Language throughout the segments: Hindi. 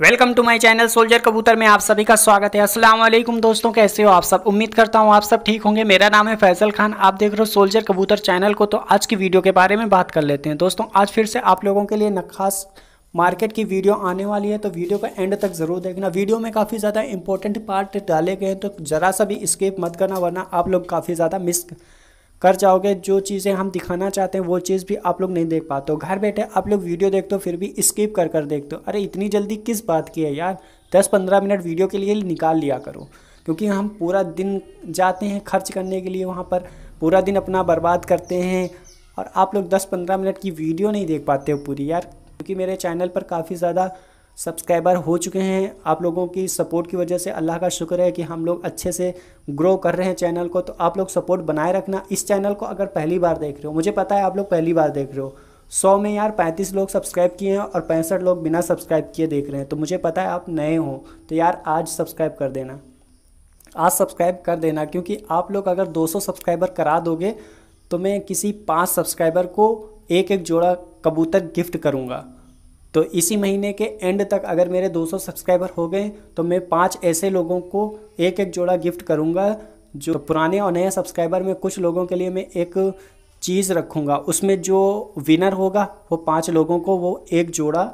Welcome to my channel soldier कबूतर में आप सभी का स्वागत है। अस्सलाम वालेकुम दोस्तों, कैसे हो आप सब? उम्मीद करता हूँ आप सब ठीक होंगे। मेरा नाम है फैसल खान। आप देख रहे हो सोल्जर कबूतर चैनल को तो आज की वीडियो के बारे में बात कर लेते हैं। दोस्तों, आज फिर से आप लोगों के लिए नखास मार्केट की वीडियो आने वाली है तो वीडियो का एंड तक ज़रूर देखना। वीडियो में काफ़ी ज़्यादा इंपॉर्टेंट पार्ट डाले गए हैं तो ज़रा सा भी स्केप मत करना, वरना आप लोग काफ़ी ज़्यादा मिस कर जाओगे, जो चीज़ें हम दिखाना चाहते हैं, वो चीज़ भी आप लोग नहीं देख पाते हो। घर बैठे आप लोग वीडियो देखते हो, फिर भी स्किप कर कर देखते हो। अरे, इतनी जल्दी किस बात की है यार? दस पंद्रह मिनट वीडियो के लिए निकाल लिया करो, क्योंकि हम पूरा दिन जाते हैं खर्च करने के लिए वहाँ पर, पूरा दिन अपना बर्बाद करते हैं और आप लोग दस पंद्रह मिनट की वीडियो नहीं देख पाते हो पूरी यार। क्योंकि मेरे चैनल पर काफ़ी ज़्यादा सब्सक्राइबर हो चुके हैं। आप लोगों की सपोर्ट की वजह से अल्लाह का शुक्र है कि हम लोग अच्छे से ग्रो कर रहे हैं चैनल को। तो आप लोग सपोर्ट बनाए रखना। इस चैनल को अगर पहली बार देख रहे हो, मुझे पता है आप लोग पहली बार देख रहे हो। सौ में यार पैंतीस लोग सब्सक्राइब किए हैं और पैंसठ लोग बिना सब्सक्राइब किए देख रहे हैं। तो मुझे पता है आप नए हो तो यार आज सब्सक्राइब कर देना। आज सब्सक्राइब कर देना, क्योंकि आप लोग अगर 200 सब्सक्राइबर करा दोगे तो मैं किसी पाँच सब्सक्राइबर को एक एक जोड़ा कबूतर गिफ्ट करूँगा। तो इसी महीने के एंड तक अगर मेरे 200 सब्सक्राइबर हो गए तो मैं पाँच ऐसे लोगों को एक एक जोड़ा गिफ्ट करूँगा, जो पुराने और नए सब्सक्राइबर में कुछ लोगों के लिए मैं एक चीज़ रखूँगा। उसमें जो विनर होगा, वो पाँच लोगों को वो एक जोड़ा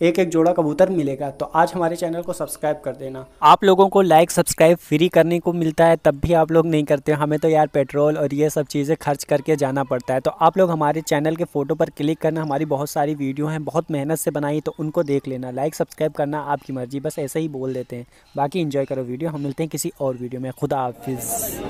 एक एक जोड़ा कबूतर मिलेगा तो आज हमारे चैनल को सब्सक्राइब कर देना। आप लोगों को लाइक सब्सक्राइब फ्री करने को मिलता है, तब भी आप लोग नहीं करते। हमें तो यार पेट्रोल और ये सब चीज़ें खर्च करके जाना पड़ता है। तो आप लोग हमारे चैनल के फ़ोटो पर क्लिक करना, हमारी बहुत सारी वीडियो हैं, बहुत मेहनत से बनाई तो उनको देख लेना। लाइक सब्सक्राइब करना आपकी मर्ज़ी, बस ऐसे ही बोल देते हैं। बाकी इंजॉय करो वीडियो हम मिलते हैं किसी और वीडियो में। खुदा हाफिज़।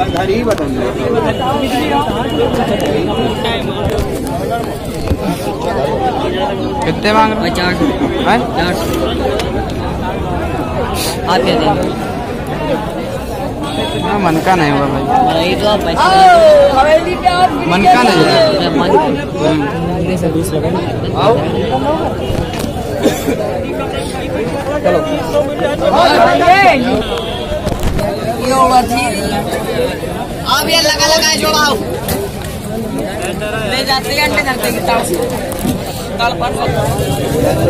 लास्ट कितने मांग रहे पचास। हैं? चार आप क्या देंगे? हाँ, मन का नहीं हुआ भाई। तो आप पैसे मन का नहीं है मैं मेरे से बीस ये लगा लगा जोड़ाओ। ले जाते हैं अंडे करते हैं ताल ताल पर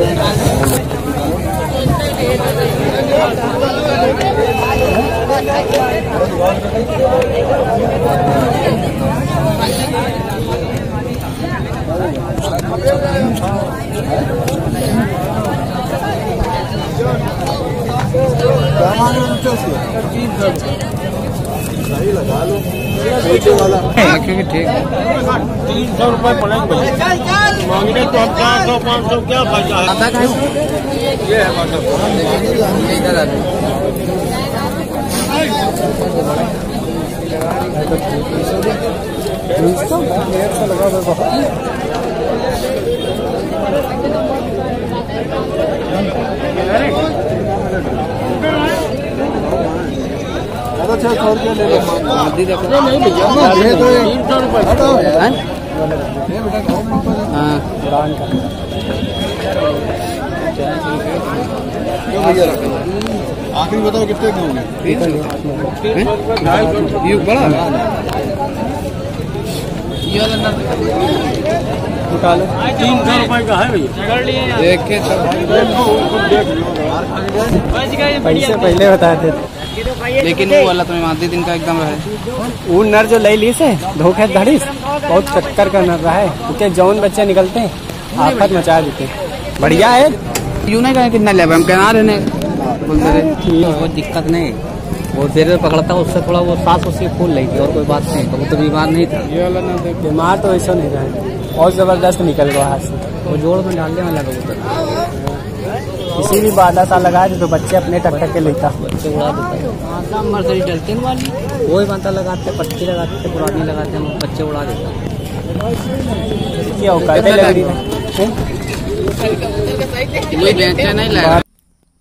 क्योंकि ठीक तीन सौ रुपये पड़ेंगे मांगने तो हम चार सौ पाँच सौ क्या फ़ायदा है। ये है मतलब तीन सौ रुपये हाँ? आखिरी बताओ कितने के होंगे? ये बड़ा तीन सौ रुपये का है भैया। देखे सब लो पैसे पहले बता थे लेकिन वो वाला तुम्हें आधे दिन का एकदम है। वो नर जो ले ली से धोखेधड़ी बहुत चक्कर का नर रहा है। क्योंकि जौन बच्चे निकलते हैं आफत मचा देते बढ़िया है। यूँ नहीं कहे कितना ले हम कहना रहने बोलते रहे। कोई दिक्कत नहीं। वो देर पकड़ता उससे थोड़ा वो सांस उसकी फूल रही थी और कोई बात नहीं। तो बीमार नहीं था। बीमार तो ऐसा नहीं रहा है। बहुत ज़बरदस्त निकल रहा हाथ से वो जोड़ में डालने वाला कबूतर किसी भी बाधा सा लगा दे तो बच्चे अपने टक्कर के लेता। बच्चे उड़ा देता वही बांता लगाते, पट्टी लगाते, पुरानी लगाते हैं बच्चे उड़ा देता।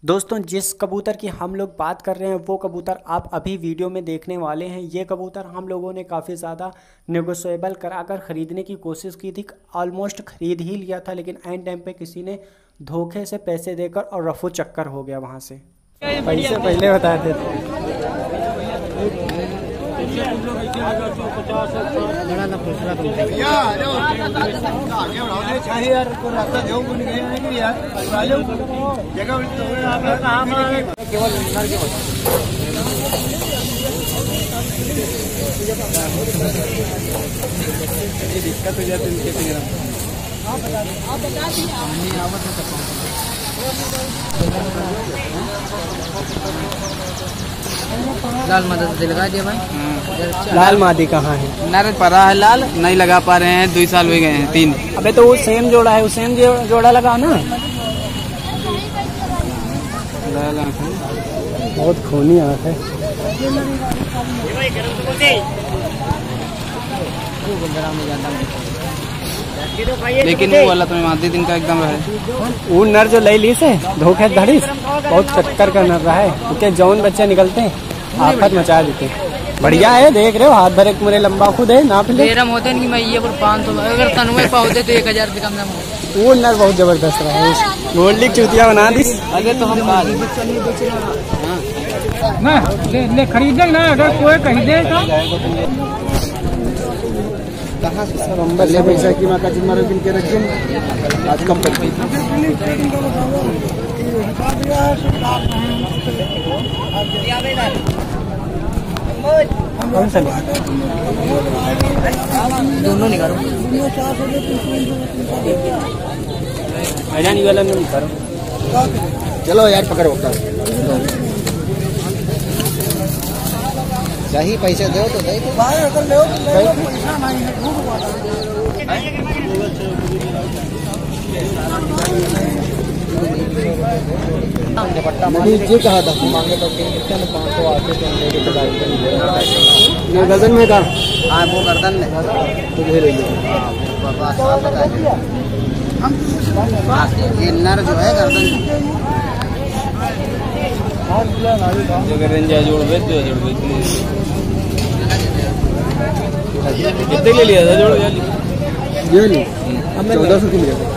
दोस्तों, जिस कबूतर की हम लोग बात कर रहे हैं, वो कबूतर आप अभी वीडियो में देखने वाले हैं। ये कबूतर हम लोगों ने काफ़ी ज़्यादा नेगोशिएबल कराकर ख़रीदने की कोशिश की थी ऑलमोस्ट ख़रीद ही लिया था, लेकिन एंड टाइम पे किसी ने धोखे से पैसे देकर और रफू चक्कर हो गया वहाँ से। पैसे पहले बता देते। बड़ा ना दूसरा कबूतर है उनके पिंजरा लाल मदद से लगा दिया भाई। लाल मादी कहाँ है? नर परा है लाल नहीं लगा पा रहे हैं दो साल हो गए हैं तीन। अबे तो वो सेम जोड़ा है वो सेम जोड़ा लगाओ ना। लाल आँख है। बहुत खूनी आँख है। लेकिन वो वाला तुम्हें मादी दिन का एकदम है। वो नर जो ले ली से धोखे धड़ी बहुत चक्कर का नर रहा है। क्योंकि जौन बच्चे निकलते हैं आफत मचा देते हैं। बढ़िया है देख रहे हो हाथ भरे मुरे लंबा खुद है नाप ले। तेरह होते हैं कि मैं ये पर पाँच सौ अगर तनवे पा होते तो एक हज़ार से कम ना वो नर बहुत ज़बरदस्त रहा है। गोल्डी चूतिया बना दी। अरे तो हम ना ले, ले खरीदे ना अगर कोई कही दे ले पैसा की माँ का जिम्मा बिन के रखिए आज कम कर कौन सा दोनों निकालो। मैदानी वाला में करो चलो यार पकड़ो। चाहिए पैसे दो तो दे ये कहा था मांगे तो पाँच सौ आते ये गजन में का हाँ वो गर्दन में। तो ले लीजिए ये नर जो है गर्दन कितने ले लिया था जोड़ ये ली चौदह सौ की मिलेगा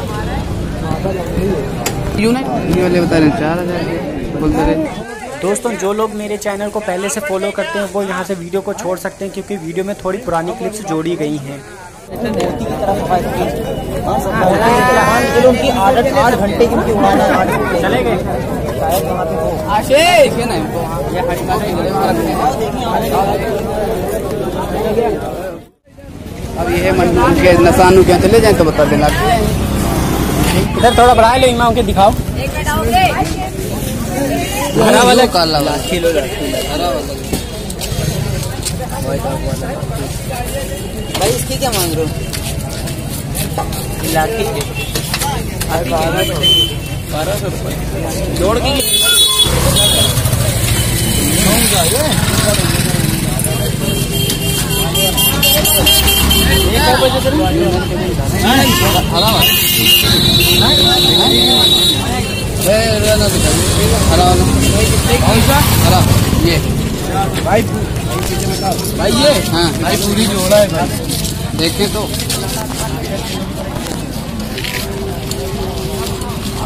ये वाले बता रहे हैं चार हज़ार बोलते रहे दोस्तों जो लोग मेरे चैनल को पहले से फॉलो करते हैं वो यहाँ से वीडियो को छोड़ सकते हैं क्योंकि वीडियो में थोड़ी पुरानी क्लिप्स जोड़ी गई हैं आठ घंटे की उड़ाना है आशीष! ये अब ये है मन के नसानू क्या चले जाए तो बता देना। इधर थोड़ा बढ़ा लो इमाम के दिखाओ। हरा वाला काला वाला। किलो हरा वाला भाई इसकी क्या मांग रहे हो? बारह सौ रुपये जोड़ के ये भाई भाई ये हाँ भाई पूरी जोड़ा है भाई देखे तो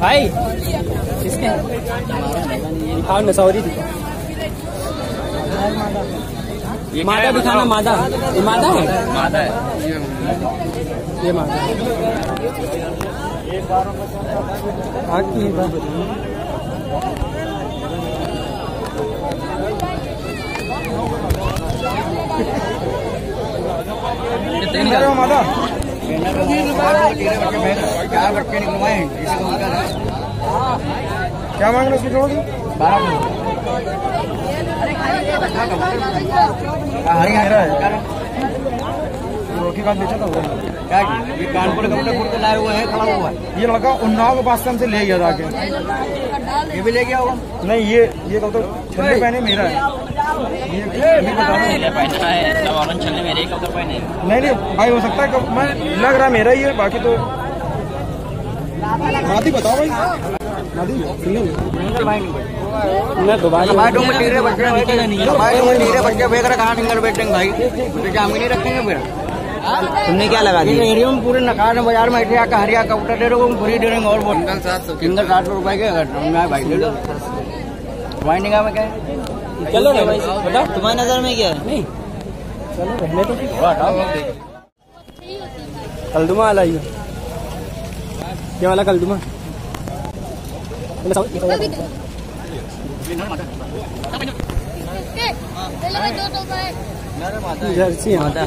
भाई। किसके? दिखाओ नसौरी दिखाओ मादा दिखाना मादा। ये मादा है? मादा है। ये मादा। आग की बात मादा। हैं क्या मांग रहे हो बारह। जोड़ी हरी हरा है रोटी का बेचा था वो। क्या ये कानपुर कपड़े कुर्ते लाए हुए हैं खड़ा हुआ है। ये लड़का उन्नाव के पास से हमसे ले गया था ये भी ले गया होगा? नहीं ये ये कब तो छल्ले पहने मेरा है। नहीं नहीं भाई हो सकता है मैं लग रहा है मेरा ही है बाकी तो मादी बताओ भाई। मादी मैं दोबारा भाई दो में टीरे बच्चे भाई। दो में टीरे बच्चे बेच रहे कहाँ सिंगल बेचेंगे भाई। तो जामी नहीं रखेंगे फिर? तुमने क्या लगा ये एरिया में पूरे नकार बाज़ार में ऐसे आकर हरिया कबूतर दे रहे हो फ्री दे देंगे और बहुत सिंगल सात सौ सिंगल सात सौ रुपए के भाई ले लो वाइंडिंग में क्या है चलो ना भाई बताओ तुम्हारी नज़र में क्या है नहीं चलो रहने तो कलदुमा वाला ही है ये वाला कलदुमा जर्सी माता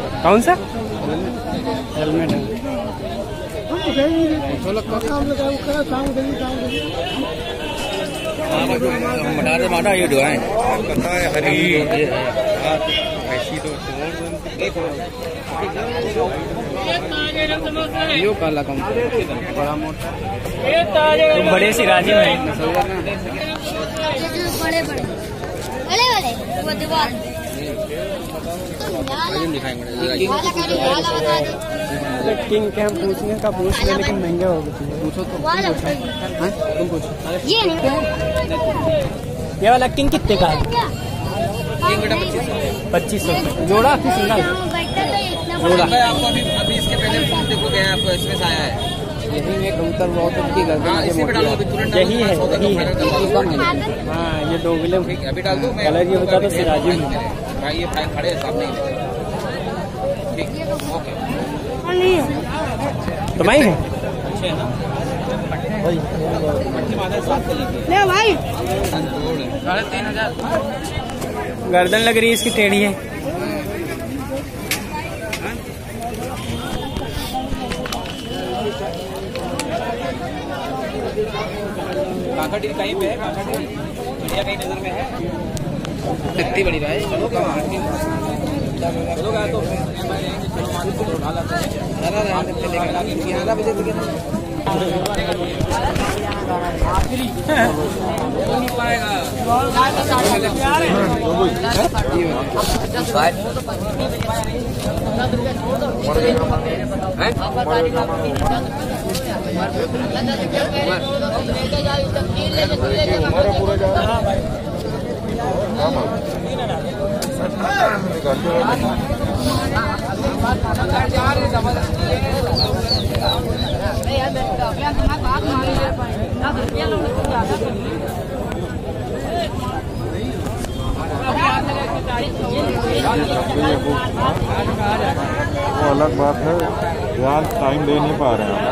कौन सा? हेलमेट है माता ये काला कम बड़ा मोटा तुम बड़े। सिराजी में बड़े बड़े। बड़े बड़े वाला करी वाला बता दे किंग कैम पूछने का पूछ ले लेकिन महँगे हो गए पूछो तो वाला तुम पूछो। ये ये वाला किंग कितने का है? पच्चीस सौ। जोड़ा कि? सिंगल बैठा तो जोड़ा। आपको अभी अभी इसके पहले फ़ोन देखो गया आपको इसमें आया है। यही में कबूतर बहुत अच्छी हाँ तुरंत यही है यही है। हाँ। ये दो गिले अभी डाल दो कलर ये होता तो सिराजी। में भाई ये भाई खड़े हैं सामने ठीक ओके। तुम्हारी है ले भाई। साढ़े तीन हज़ार। गर्दन लग रही है इसकी टेढ़ी है। काकड़ी कहीं पे है? कहीं नज़र में है? कितनी बड़ी भाई चलो चलो तो ग्यारह बजे वो अलग बात है ध्यान टाइम दे नहीं पा रहे हैं।